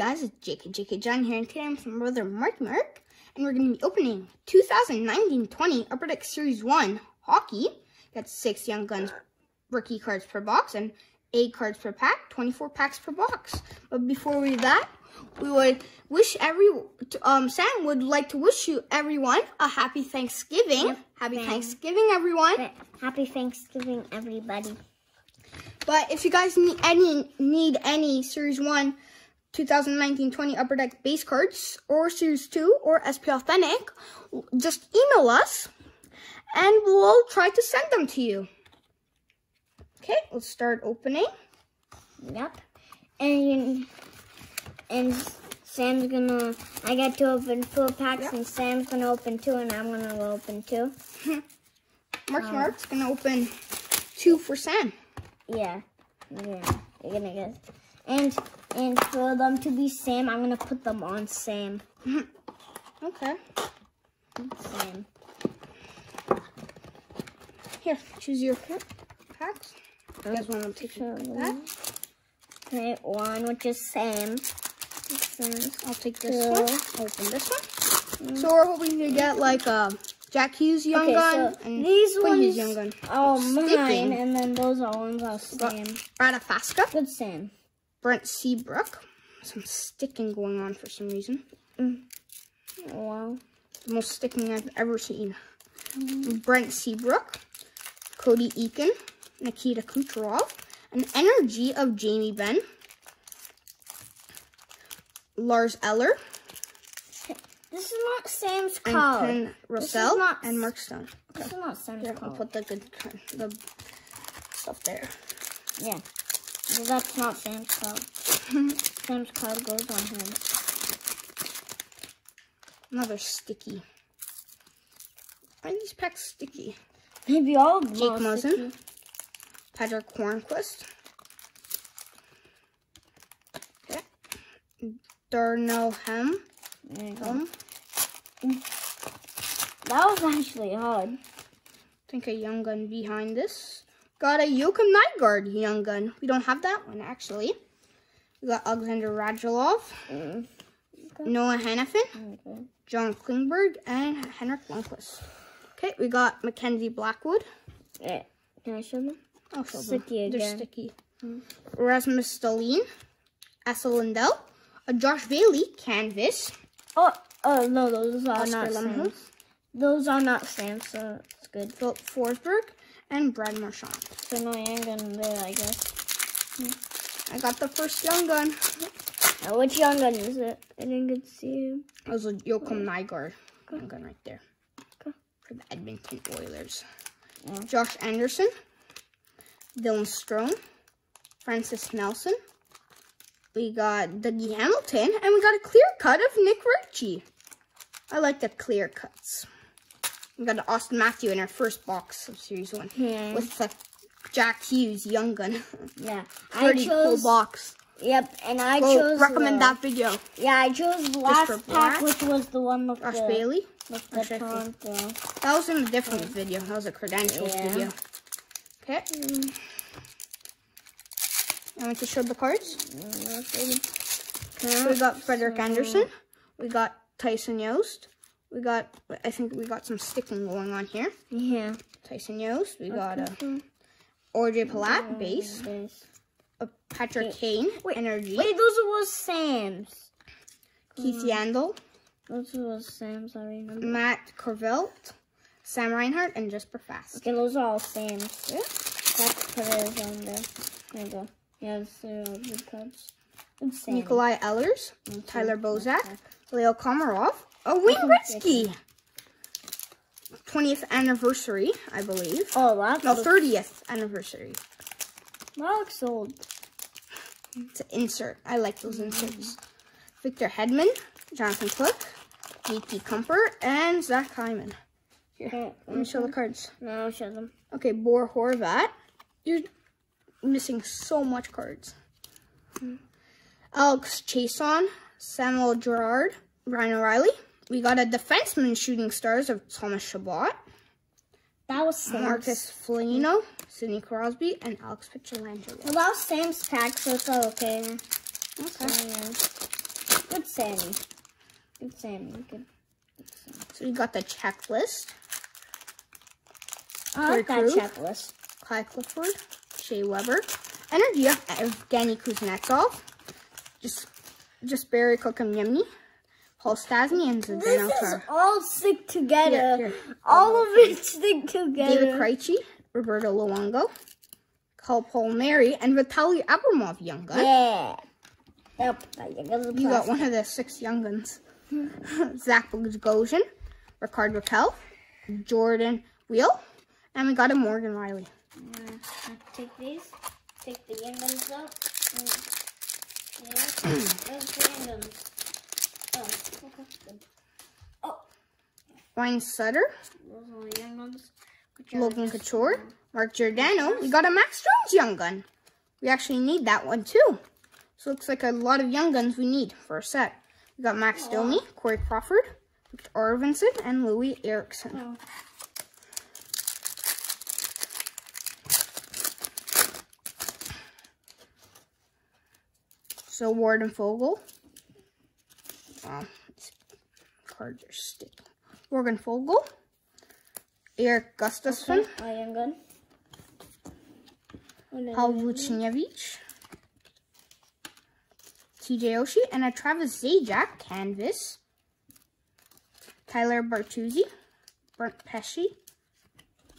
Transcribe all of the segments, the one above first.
guys, it's JK JK John here, and today I'm from brother Mark Mark, and we're going to be opening 2019-20 Upper Deck Series 1 Hockey. Got six Young Guns rookie cards per box and eight cards per pack, 24 packs per box. But before we do that, we would wish every, um, Sam would like to wish you everyone a happy Thanksgiving. Yep. Happy Thanks. Thanksgiving, everyone. Happy Thanksgiving, everybody. But if you guys need any need any Series 1 2019-20 Upper Deck base cards or Series 2 or SP Authentic, just email us and we'll try to send them to you. Okay, let's start opening. Yep. And and Sam's gonna. I got to open four packs, Yep. and Sam's gonna open two, and I'm gonna open two. Mark uh, Mark's gonna open two for Sam. Yeah. Yeah. You're gonna get. And and for them to be Sam, I'm gonna put them on Sam. Okay. Sam. Here, choose your pa- packs. You guys want to take that? Okay, one which is Sam. I'll take this Two. one. Open this one. So we're hoping to get like a Jack Hughes Young Okay, Gun so and these Quinn ones Hughes Young Gun. Oh, Sticking. mine, and then those are ones are Sam. Brada Fasca. Good Sam. Brent Seabrook. Some sticking going on for some reason. Mm. Oh, wow. The most sticking I've ever seen. Mm. Brent Seabrook. Cody Eakin. Nikita Kucherov. An energy of Jamie Benn. Lars Eller. This is not Sam's And card. Ken Russell. not- And Mark Stone. This is not Sam's Here, I'll put the good the stuff there. Yeah. Well, that's not Sam's card. Sam's card goes on him. Another sticky. Why are these packs sticky? Maybe all of them Jake sticky. Patrick Hornqvist. Okay. Darnell Hem. There you go. Um, That was actually hard. think a young gun behind this. Got a Joakim Nygard young gun. We don't have that one actually. We got Alexander Radulov, Mm. Noah Hanifin, Okay. John Klingberg, and Henrik Lundqvist. Okay, we got Mackenzie Blackwood. Yeah. Can I show them? Oh, show them. Sticky They're again. sticky. Rasmus Stalin, Esa Lindell, a Josh Bailey canvas, Oh, oh no, those are Oscar not Sam's. Those are not Sam's, so it's good. Filip Forsberg, and Brad Marchand. So no young gun there, I guess. Hmm. I got the first young gun. Now, which young gun is it? I didn't get to see him. That was a Joakim Nygard young gun right there. Okay. For the Edmonton Oilers. Yeah. Josh Anderson, Dylan Strome, Francis Nelson. We got Dougie Hamilton, and we got a clear cut of Nick Ritchie. I like the clear cuts. We got an Austin Matthew in our first box of Series 1 Yeah. with the Jack Hughes Young Gun. Yeah. Pretty I chose. cool box. Yep, and I We'll chose. recommend the- that video. Yeah, I chose the last pack, black. which was the one with Josh the Bailey. with the should I say- Toronto. That was in a different hmm. video. That was a credentials Yeah. video. Okay. I want to show the cards. Mm, so we got Frederik Andersen. We got Tyson Jost. We got, I think we got some sticking going on here. Yeah. Tyson Jost. We got a RJ Palat base. A Patrick Kane Wait, energy. Wait, those was Sam's. Keith hmm. Yandle. Those was Sam's. I remember. Matt Corvelt. Sam Reinhart and Jesper Fast. Okay, those are all Sam's. Yeah. That's put it on there. There you go. Yeah, they're all good cards. Nikolaj Ehlers, Tyler Bozak. Leo Komarov. Oh, Wayne. Gretzky. 20th anniversary, I believe. Oh, that No, 30th anniversary. that looks old. It's an insert. I like those mm-hmm. inserts. Victor Hedman, Jonathan Cook, JT Compher, and Zach Hyman. Here, Okay, let me show the mm-hmm. cards. No, I'll show them. Okay, Bo Horvat. You're missing so much cards. Mm-hmm. Alex Chiasson, Samuel Girard, Ryan O'Reilly. We got a defenseman shooting stars of Thomas Chabot, That was Sam's. Marcus Foligno, Sidney Crosby, and Alex Pietrangelo. Well, that was Sam's pack, so it's all okay. Okay. So, yeah. Good Sammy. Good Sammy. Good. So we got the checklist. I like that checklist. Kai Clifford, Shea Weber, Energy of Evgeny Kuznetsov, just just Barry Kotkaniemi, Paul Stastny, and Zdeno This is all stick together. Yeah, here. All of it stick together. David. Krejci, Roberto Luongo, Paul Palmieri, and Vitaly Abramov, young gun. Yeah. Yep. I got the You got one of the six young guns. Zach Bogosian, Rickard Rakell, Jordan Wheel, and we got a Morgan Rielly. Take these. Take the young guns out. Mm. Yeah. Those the young guns. Oh, okay. Good. Oh, Ryan Sutter, those are the young ones. Good job. Logan Couture, Mark Giordano. We got a Max Jones young gun. We actually need that one too. So looks like a lot of young guns we need for a set. We got Max Domi, Corey Crawford, Victor Arvidsson, and Loui Eriksson. Oh. So Warden Fogel. Wow, these cards are sticking. Morgan Fogel. Eric Gustafsson. Okay, my young gun. Oh, Paul no, no. Vucinovic, TJ Oshie, and a Travis Zajac canvas. Tyler Bertuzzi, Brent Pesce,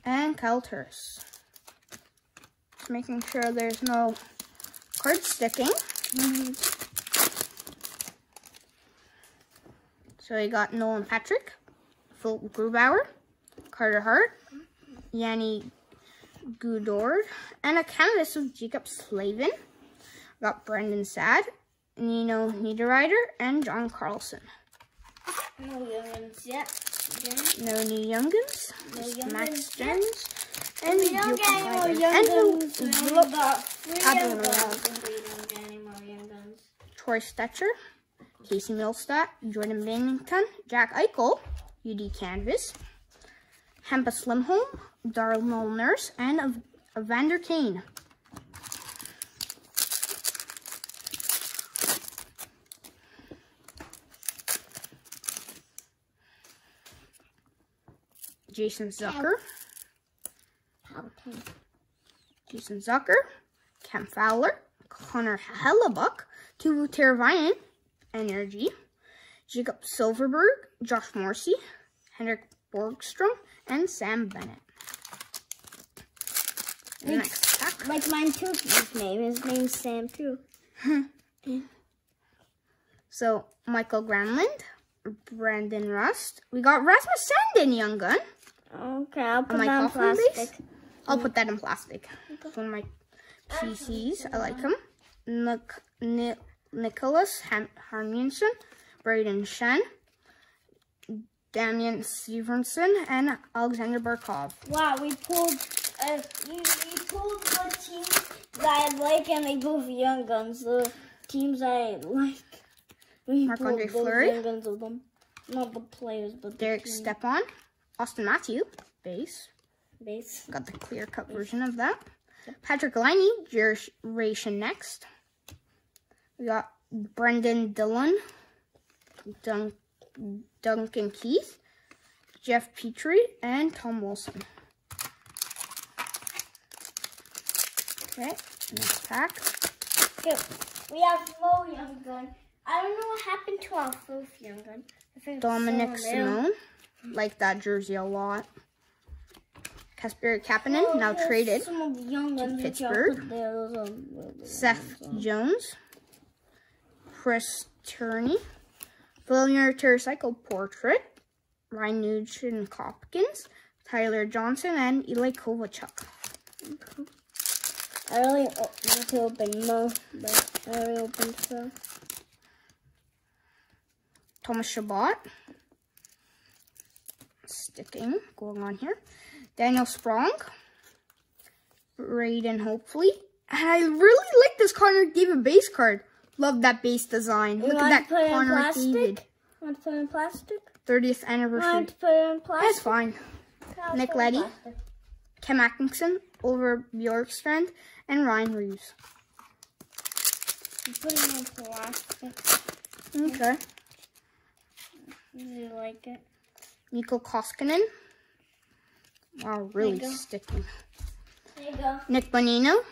and Kyle Turris. Just making sure there's no card sticking. So we got Nolan Patrick, Phil Grubauer, Carter Hart, Yanni Gourde, and a canvas of Jaccob Slavin. Got Brendan Sad, Nino Niederreiter, and John Carlson. No young ones yet. No new youngins, No just young Max Jones, and We don't get any more Jokic young and. We Lu- only got three Add young them guns. around. We don't get any more young guns. Troy Stecher, Casey Mittelstadt, Jordan Binnington, Jack Eichel, UD Canvas, Hempa Slimholm, Darnell Nurse, and Ev- Evander Kane. Jason Zucker. Jason Zucker, Cam Fowler, Connor Hellebuyck, Teuvo Teravainen, Energy, Jakob Silfverberg, Josh Morrissey, Henrik Borgstrom, and Sam Bennett. Next pack. Like mine too. His name. His name's Sam too. So Mikael Granlund, Brandon Rust. We got Rasmus Sandin, young gun. Okay, I'll put my that coffin plastic. base? I'll put that in plastic. One of my PCs. I like him. Nic- Ni- Nicholas Harmionson, Brayden Schenn, Damian Stevenson, and Alexander Barkov. Wow, we pulled. Uh, we, pulled the teams that I like, and they both young guns. The teams I like. We Marc-Andre pulled both Fleury? young guns of them. Not the players, but the Derek team Stepan, Austin Matthew, base. base. Got the clear cut version of that. Patrik Laine, Generation Next. We got Brendan Dillon, Dun- Duncan Keith, Jeff Petry, and Tom Wilson. Okay, next pack. Good. We have low young gun. I don't know what happened to our first young gun. I think it's Dominic. Simone, like that jersey a lot. Kasperi Kapanen, Oh, now traded. Some of the young guns Pittsburgh. there. Those are really good Seth ones, Jones, Chris Tierney, Familiar Terrecycle Portrait, Ryan Nugent Hopkins, Tyler Johnson, and Ilya Kovalchuk. so. I really need to open more, but I already opened so. Thomas Chabot, sticking, going on here. Daniel Sprong, Raiden Hopefully. And I really like this Connor McDavid base card. Love that base design. You Look at that to put it in plastic? David. Want to put it in plastic? 30th anniversary. want to put it in That's fine. I'll Nick put it in Leddy. plastic. Cam Atkinson, over Bjorkstrand, and Ryan Reaves. I'm putting it in plastic. Okay. Do you like it? Mikko Koskinen. Wow, really sticky. There you go. Nick Bonino.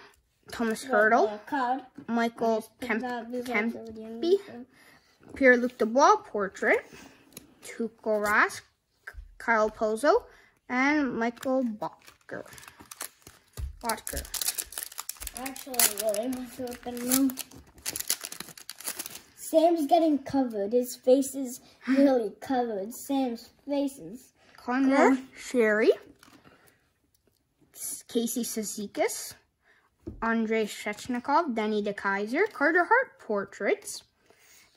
Tomas Hertl. Michael Kemp. that- these are Kemp- the young Kempy. Pierre-Luc Dubois portrait. Tuukka Rask. Kyle Okposo. And Michael Botker. Botker. Actually, really to open them. Sam's getting covered. His face is really covered. Sam's face is. Conor Sheary. Casey Cizikas. Andrei Svechnikov, Danny DeKeyser, Carter Hart portraits,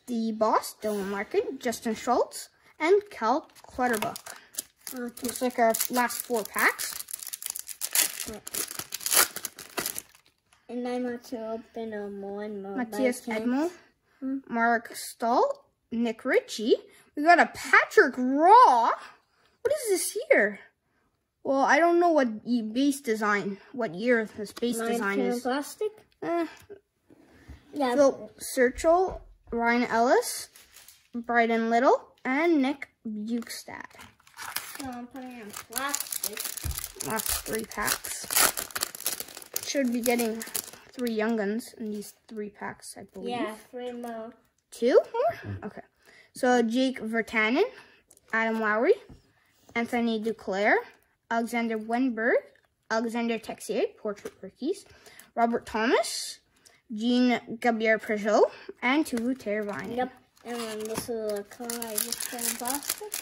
the boss, Dylan Larkin, Justin Schultz, and Cal Clutterbuck. Looks like our last four packs. And I'm about to open um, one more. Matthias I Edmo, Marc Staal, Nick Ritchie. We got a Patrick Roy. What is this here? Well, I don't know what base design, what year this base design is. plastic. Eh, Yeah. Phil Searchel, Ryan Ellis, Bryden Little, and Nick Bjugstad. So I'm putting in plastic. Last three packs. Should be getting three young guns in these three packs, I believe. Yeah, three more. Two more? Okay. So Jake Virtanen, Adam Lowry, Anthony Duclair, Alexander Wennberg, Alexandre Texier, portrait rookies, Robert Thomas, Jean Gabriel Pageau, and Teuvo Teravainen. Yep. And then this is a card I just in plastic.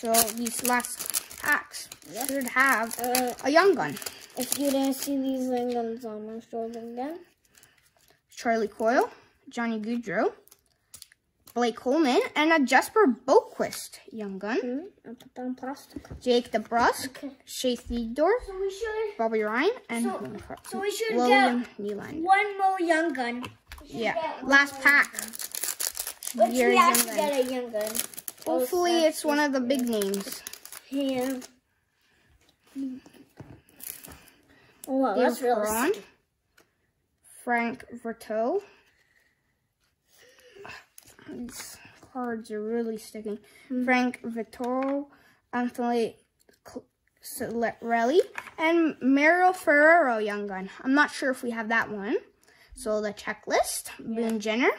So these last packs Yep. should have Uh, a young gun. if you didn't see these items, I'm gonna show them again. Charlie Coyle, Johnny Gaudreau, Blake Coleman, and a Jesper Boqvist young gun. Hmm. I put plastic. Jake DeBrusk, Okay. Shea Theodore, So we should Bobby Ryan, and So- so we should William Nylander. one more young gun. Yeah, last pack. Which Year we have to get a young gun. Hopefully, Oh, it's one of the big names. Yeah. Oh, wow, that's really Perron. Frank Vatrano. These cards are really sticking. Hmm. Frank Vatrano, Anthony Relly, and Mario Ferraro Young Gun. I'm not sure if we have that one. So the checklist: Boone Jenner,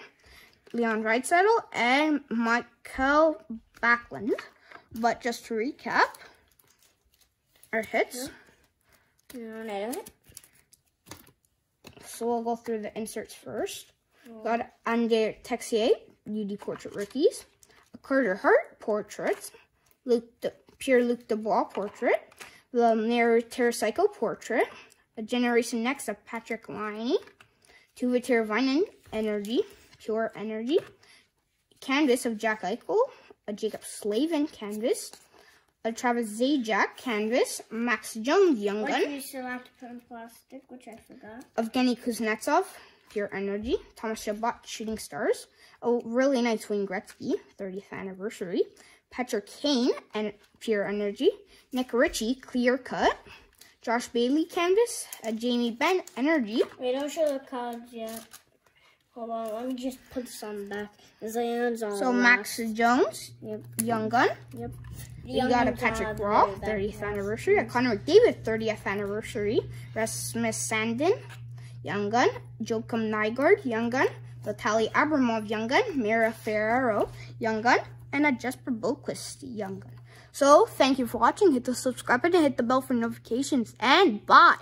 Leon Draisaitl, and Mikael Backlund. But just to recap, our hits. No. So we'll go through the inserts first. Got Andre Texier, UD Portrait Rookies. A Carter Hart Portraits. Luke De, Pierre Luc Dubois Portrait. The Nair Terracycle Portrait. A Generation Next of Patrik Laine. Teuvo Teravainen Energy. Pure Energy. Canvas of Jack Eichel. A Jaccob Slavin Canvas. A Travis Zajac Canvas. Max Jones Young Which Gun we still have to put in plastic, which I forgot. Evgeny Kuznetsov, Pure Energy, Thomas Chabot, Shooting Stars, a really nice Wayne Gretzky, 30th anniversary, Patrick Kane, and Pure Energy, Nick Ritchie, Clear Cut, Josh Bailey Canvas, a Jamie Benn Energy, Wait, don't show the cards yet. Hold on, let me just put this on back. Hands on so Max Jones, Yep, Young Gun, yep. The you got a Patrick Roy, 30th best. anniversary, a Connor McDavid, 30th anniversary, Rasmus Sandin, Young Gun, Joakim Nygard, Young Gun, Vitaly Abramov, Young Gun, Mira Ferraro, Young Gun, and a Jesper Boqvist, Young Gun. So, thank you for watching. Hit the subscribe button, hit the bell for notifications, and bye!